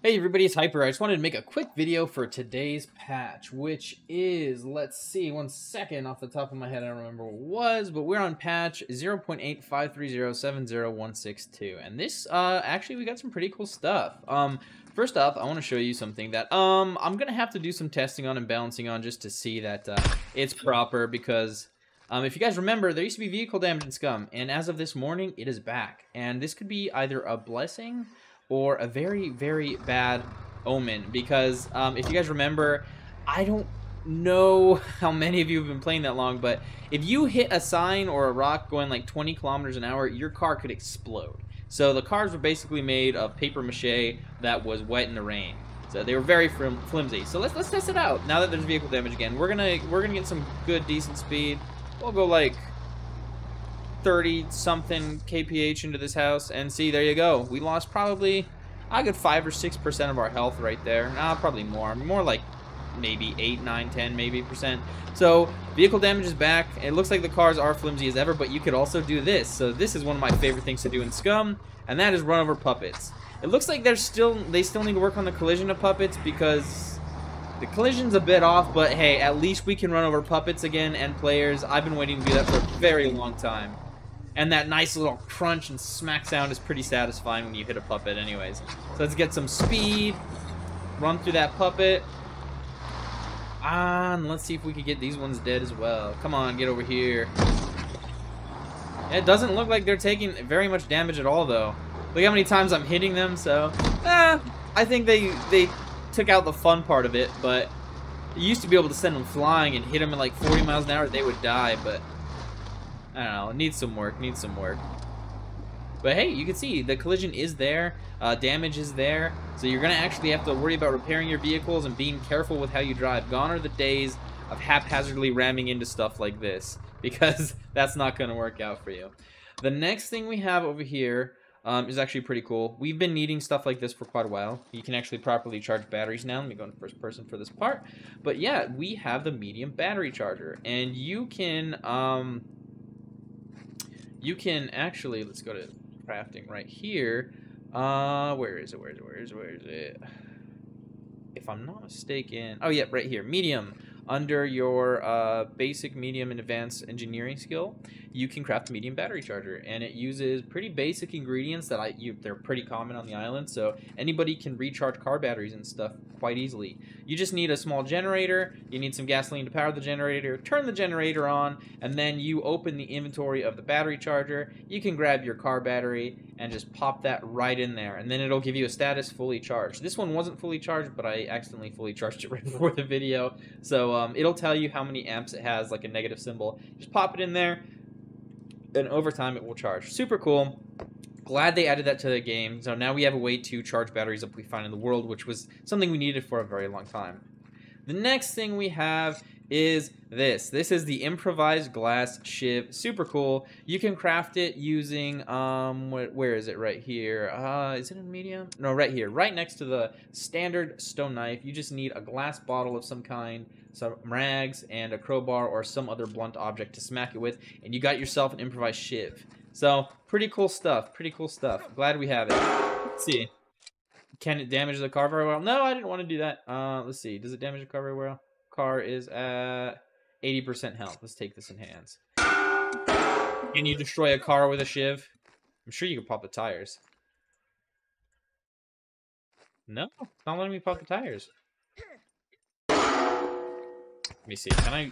Hey everybody, it's Hyper. I just wanted to make a quick video for today's patch, which is, let's see, one second off the top of my head, I don't remember what it was, but we're on patch 0.853070162, and this, uh, actually we got some pretty cool stuff. Um, first off, I want to show you something that, um, I'm gonna have to do some testing on and balancing on just to see that, uh, it's proper, because, um, if you guys remember, there used to be vehicle damage in Scum, and as of this morning, it is back, and this could be either a blessing or a very, very bad omen. Because um, if you guys remember, I don't know how many of you have been playing that long, but if you hit a sign or a rock going like 20 kilometers an hour, your car could explode. So the cars were basically made of paper mache that was wet in the rain. So they were very flimsy. So let's let's test it out. Now that there's vehicle damage again, we're gonna we're gonna get some good decent speed. We'll go like 30 something kph into this house and see there you go. We lost probably I got 5 or 6% of our health right there. Nah probably more. More like maybe 8 9 10 maybe percent. So vehicle damage is back. It looks like the cars are flimsy as ever but you could also do this. So this is one of my favorite things to do in scum and that is run over puppets. It looks like they're still they still need to work on the collision of puppets because the collision's a bit off, but hey, at least we can run over puppets again and players. I've been waiting to do that for a very long time. And that nice little crunch and smack sound is pretty satisfying when you hit a puppet anyways. So let's get some speed. Run through that puppet. And let's see if we can get these ones dead as well. Come on, get over here. It doesn't look like they're taking very much damage at all, though. Look how many times I'm hitting them, so... Eh, I think they, they took out the fun part of it, but... You used to be able to send them flying and hit them at like 40 miles an hour, they would die, but I don't know. Needs some work. Needs some work. But hey, you can see the collision is there. Uh, damage is there. So you're going to actually have to worry about repairing your vehicles and being careful with how you drive. Gone are the days of haphazardly ramming into stuff like this. Because that's not going to work out for you. The next thing we have over here um, is actually pretty cool. We've been needing stuff like this for quite a while. You can actually properly charge batteries now. Let me go in first person for this part. But yeah, we have the medium battery charger. And you can... Um, you can actually, let's go to crafting right here. Uh, where is it? Where is it? Where is it? Where is it? If I'm not mistaken, oh yeah, right here, medium under your uh, basic, medium, and advanced engineering skill, you can craft a medium battery charger, and it uses pretty basic ingredients that I you, they're pretty common on the island, so anybody can recharge car batteries and stuff quite easily. You just need a small generator, you need some gasoline to power the generator, turn the generator on, and then you open the inventory of the battery charger. You can grab your car battery and just pop that right in there, and then it'll give you a status fully charged. This one wasn't fully charged, but I accidentally fully charged it right before the video, so um, it'll tell you how many amps it has, like a negative symbol. Just pop it in there, and over time it will charge. Super cool. Glad they added that to the game. So now we have a way to charge batteries up we find in the world, which was something we needed for a very long time. The next thing we have is this. This is the improvised glass shiv. Super cool. You can craft it using, um, where is it? Right here. Uh, is it in medium? No, right here. Right next to the standard stone knife. You just need a glass bottle of some kind, some rags, and a crowbar or some other blunt object to smack it with, and you got yourself an improvised shiv. So, pretty cool stuff. Pretty cool stuff. Glad we have it. Let's see. Can it damage the car very well? No, I didn't want to do that. Uh, let's see. Does it damage the car very well? Car is at 80% health. Let's take this in hands. Can you destroy a car with a shiv? I'm sure you can pop the tires. No, not letting me pop the tires. Let me see. Can I...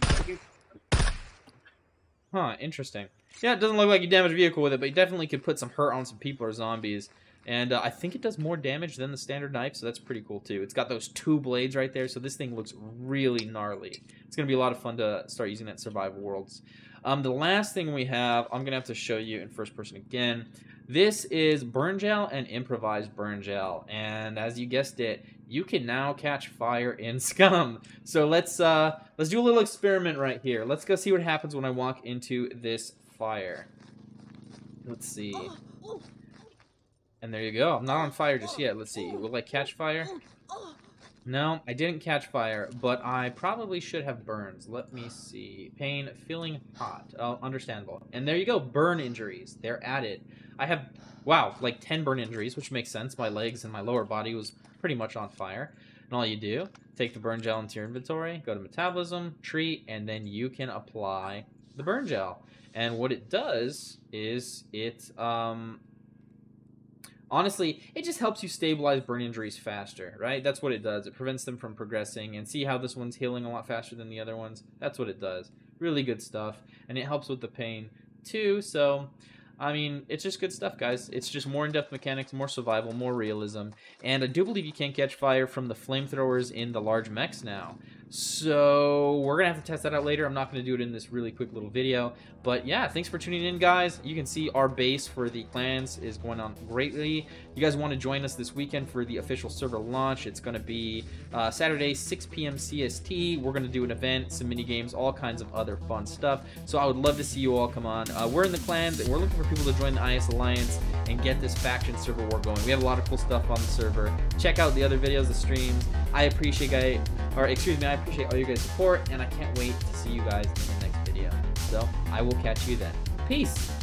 Huh, interesting. Yeah, it doesn't look like you damage a vehicle with it, but you definitely could put some hurt on some people or zombies. And uh, I think it does more damage than the standard knife, so that's pretty cool too. It's got those two blades right there, so this thing looks really gnarly. It's going to be a lot of fun to start using that survival worlds. Um, the last thing we have, I'm going to have to show you in first person again. This is burn gel and improvised burn gel. And as you guessed it, you can now catch fire in Scum. So let's uh, let's do a little experiment right here. Let's go see what happens when I walk into this fire. Let's see. And there you go. I'm not on fire just yet. Let's see. Will I catch fire? No, I didn't catch fire, but I probably should have burns. Let me see. Pain, feeling hot. Oh, understandable. And there you go, burn injuries. They're added. I have, wow, like 10 burn injuries, which makes sense. My legs and my lower body was pretty much on fire. And all you do, take the burn gel into your inventory, go to metabolism, treat, and then you can apply the burn gel. And what it does is it um, honestly, it just helps you stabilize burn injuries faster, right? That's what it does. It prevents them from progressing. And see how this one's healing a lot faster than the other ones? That's what it does. Really good stuff. And it helps with the pain too. So, I mean, it's just good stuff, guys. It's just more in-depth mechanics, more survival, more realism. And I do believe you can catch fire from the flamethrowers in the large mechs now. So we're going to have to test that out later. I'm not going to do it in this really quick little video. But yeah, thanks for tuning in, guys. You can see our base for the clans is going on greatly. You guys want to join us this weekend for the official server launch. It's going to be uh, Saturday, 6 p.m. CST. We're going to do an event, some mini games, all kinds of other fun stuff. So I would love to see you all come on. Uh, we're in the clan. We're looking for people to join the IS Alliance and get this faction server war going. We have a lot of cool stuff on the server. Check out the other videos, the streams. I appreciate guys, or excuse me, I appreciate all you guys' support, and I can't wait to see you guys in the next video. So I will catch you then. Peace!